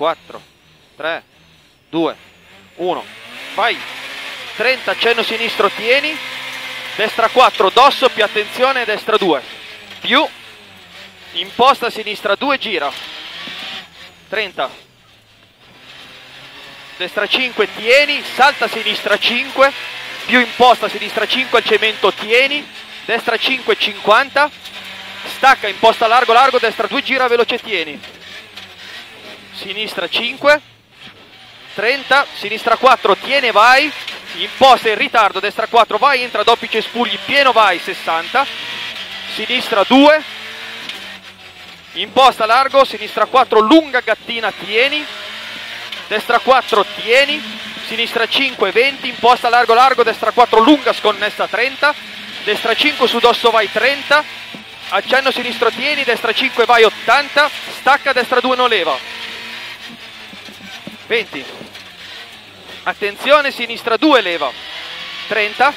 4, 3, 2, 1, vai, 30, accenno sinistro, tieni, destra 4, dosso, più attenzione, destra 2, più, imposta sinistra 2, gira, 30, destra 5, tieni, salta sinistra 5, più imposta sinistra 5 al cemento, tieni, destra 5, 50, stacca, imposta largo, largo, destra 2, gira, veloce, tieni, sinistra 5, 30, sinistra 4, tiene, vai, imposta in ritardo, destra 4, vai, entra doppi cespugli, pieno, vai, 60, sinistra 2, imposta largo, sinistra 4, lunga gattina, tieni, destra 4, tieni, sinistra 5, 20, imposta largo, largo, destra 4, lunga, sconnessa 30, destra 5, su dosso vai 30, accenno sinistro tieni, destra 5 vai 80, stacca, destra 2 non leva, 20, attenzione, sinistra 2 leva, 30,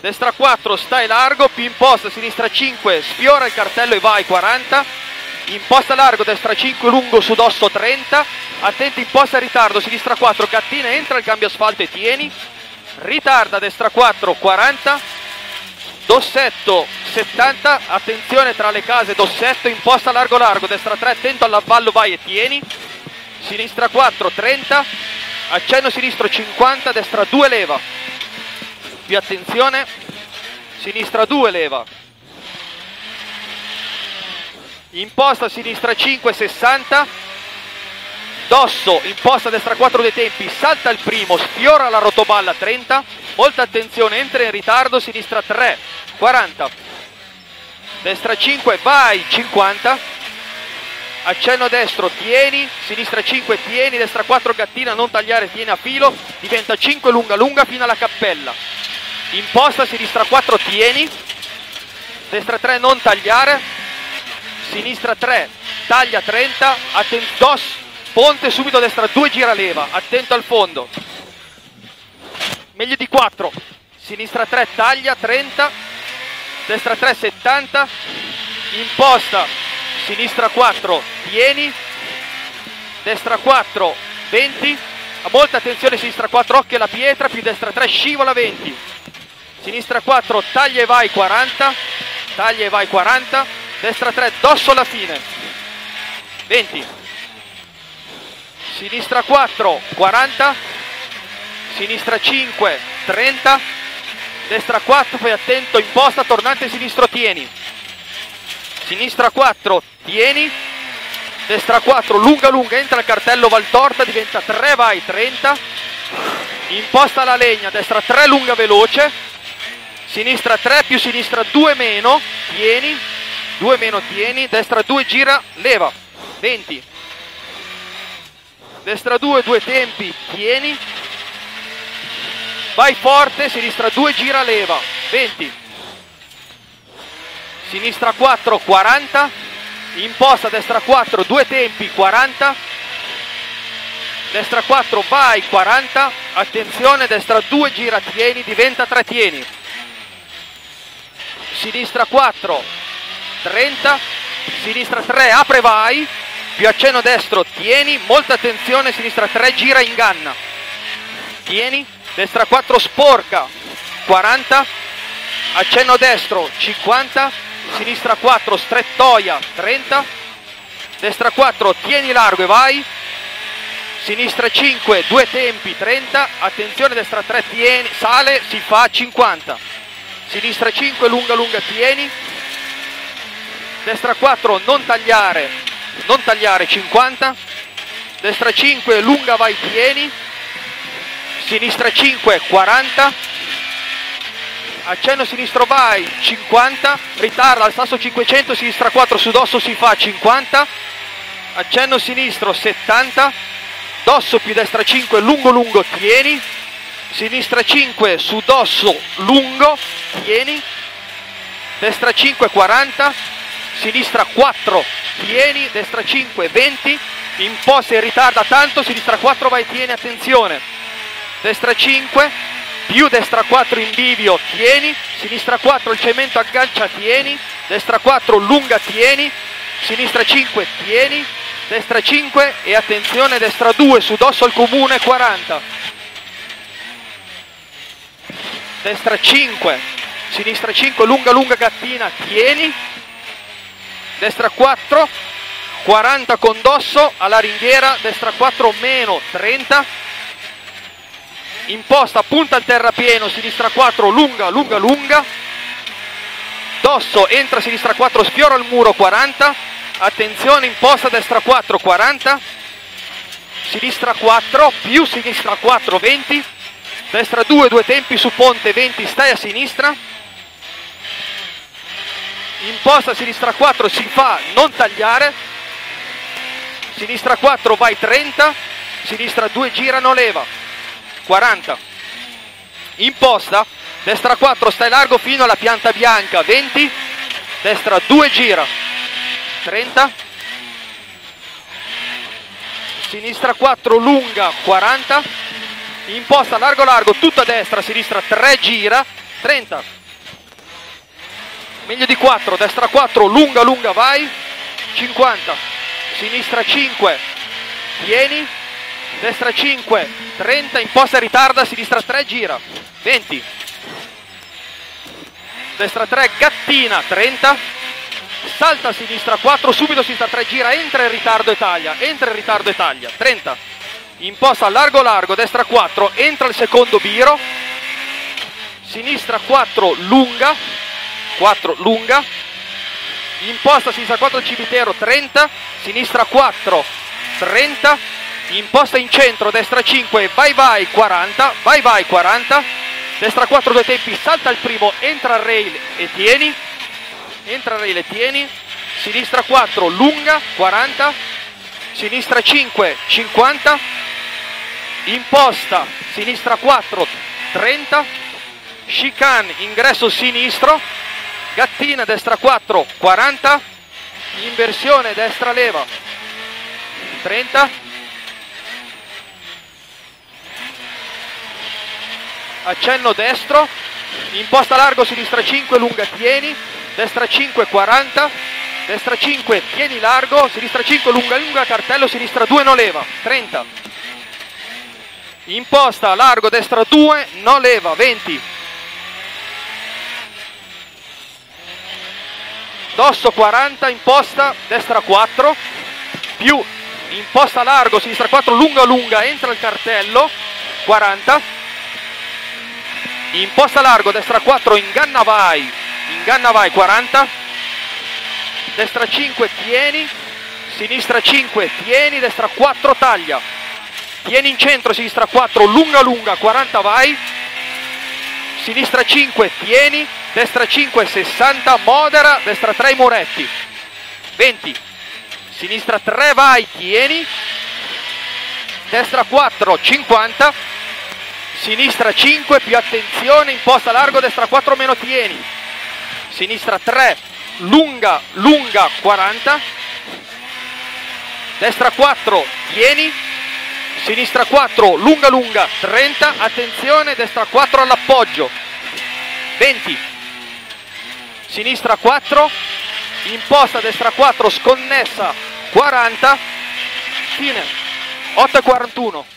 destra 4 stai largo, più imposta, sinistra 5 sfiora il cartello e vai 40, imposta largo, destra 5 lungo su dosso 30, attenti imposta ritardo, sinistra 4 cattina, entra il cambio asfalto e tieni, ritarda destra 4 40, dossetto 70, attenzione tra le case, dossetto, imposta largo largo, destra 3 attento all'avvallo vai e tieni, sinistra 4 30, accenno sinistro 50, destra 2 leva, più attenzione, sinistra 2 leva, imposta sinistra 5 60 dosso imposta destra 4 dei tempi. Salta il primo sfiora la rotoballa 30 molta attenzione entra in ritardo sinistra 3 40 destra 5 vai 50 accenno destro tieni sinistra 5 tieni destra 4 gattina non tagliare tieni a filo diventa 5 lunga lunga fino alla cappella. Imposta sinistra 4 tieni destra 3 non tagliare sinistra 3 taglia 30 attento ponte subito destra 2 gira leva attento al fondo. Meglio di 4 sinistra 3 taglia 30 destra 3 70 imposta sinistra 4 tieni. Destra 4 20 a molta attenzione sinistra 4 occhio alla pietra più destra 3 scivola 20 sinistra 4 taglia e vai 40 taglia e vai 40 destra 3 dosso alla fine. 20 sinistra 4 40 sinistra 5 30 destra 4 fai attento imposta tornante sinistro tieni sinistra 4 tieni. Destra 4 lunga lunga entra il cartello Valtorta diventa 3 vai 30 imposta la legna destra 3 lunga veloce. Sinistra 3 più sinistra 2 meno tieni. 2 meno tieni. Destra 2 gira leva 20 destra 2 due tempi tieni. Vai forte sinistra 2 gira leva 20 sinistra 4 40 imposta destra 4 due tempi 40 destra 4 vai 40 attenzione destra 2 gira tieni diventa 3 tieni. Sinistra 4 30 sinistra 3 apre vai. Più accenno destro tieni molta attenzione sinistra 3 gira inganna. Tieni destra 4 sporca 40 accenno destro 50 sinistra 4 strettoia 30 destra 4 tieni largo e vai. Sinistra 5 due tempi 30 attenzione destra 3 tieni sale si fa 50 sinistra 5 lunga lunga tieni. Destra 4 non tagliare non tagliare 50 destra 5 lunga vai tieni. Sinistra 5 40 accenno sinistro vai 50 ritarda al sasso 500 sinistra 4 su dosso si fa 50 accenno sinistro 70 dosso più destra 5 lungo lungo tieni sinistra 5 su dosso lungo tieni destra 5 40 sinistra 4 tieni destra 5 20 imposta e ritarda tanto sinistra 4 vai tieni attenzione destra 5 più destra 4 in bivio tieni. Sinistra 4 il cemento aggancia tieni. Destra 4 lunga tieni. Sinistra 5 tieni. Destra 5 e attenzione destra 2 su dosso al comune 40 destra 5 sinistra 5 lunga lunga gattina tieni. Destra 4 40 con dosso alla ringhiera destra 4 meno 30 imposta punta al terrapieno sinistra 4 lunga lunga lunga. Dosso entra sinistra 4 sfiora il muro 40 attenzione imposta destra 4 40 sinistra 4 più sinistra 4 20 destra 2 due tempi su ponte 20 stai a sinistra. Imposta sinistra 4 si fa non tagliare. Sinistra 4 vai 30 sinistra 2 girano leva 40 imposta destra 4 stai largo fino alla pianta bianca 20 destra 2 gira. 30 sinistra 4 lunga 40 imposta largo largo tutto a destra sinistra 3 gira. 30 meglio di 4 destra 4 lunga lunga vai. 50 sinistra 5 tieni destra 5 30 imposta ritarda sinistra 3 gira. 20 destra 3 gattina 30 salta a sinistra 4, subito sinistra 3, gira, entra in ritardo e taglia, entra in ritardo e taglia, 30, imposta largo largo, destra 4, entra il secondo biro, sinistra 4, lunga, 4, lunga, imposta sinistra 4 cimitero, 30, sinistra 4, 30, imposta in centro, destra 5, vai vai, 40, vai vai, 40, destra 4 due tempi, salta il primo, entra al rail e tieni, entra Rele, tieni, sinistra 4, lunga, 40, sinistra 5, 50, imposta, sinistra 4, 30, chicane, ingresso sinistro, gattina, destra 4, 40, inversione, destra leva, 30, accenno destro, imposta largo, sinistra 5, lunga, tieni, destra 5 40 destra 5 tieni largo sinistra 5 lunga lunga cartello sinistra 2 no leva 30 imposta largo destra 2 no leva 20 dosso 40 imposta destra 4 più imposta largo sinistra 4 lunga lunga entra il cartello 40 imposta largo destra 4 inganna vai. Inganna vai 40 destra 5 tieni. Sinistra 5 tieni. Destra 4 taglia. Tieni in centro sinistra 4 lunga lunga 40 vai. Sinistra 5 tieni. Destra 5 60 modera. Destra 3 muretti 20 sinistra 3 vai tieni. Destra 4 50 sinistra 5 più attenzione imposta largo destra 4 meno tieni. Sinistra 3, lunga, lunga 40, destra 4, tieni, sinistra 4, lunga, lunga 30, attenzione, destra 4 all'appoggio, 20, sinistra 4, imposta destra 4, sconnessa 40, fine, 8 e 41.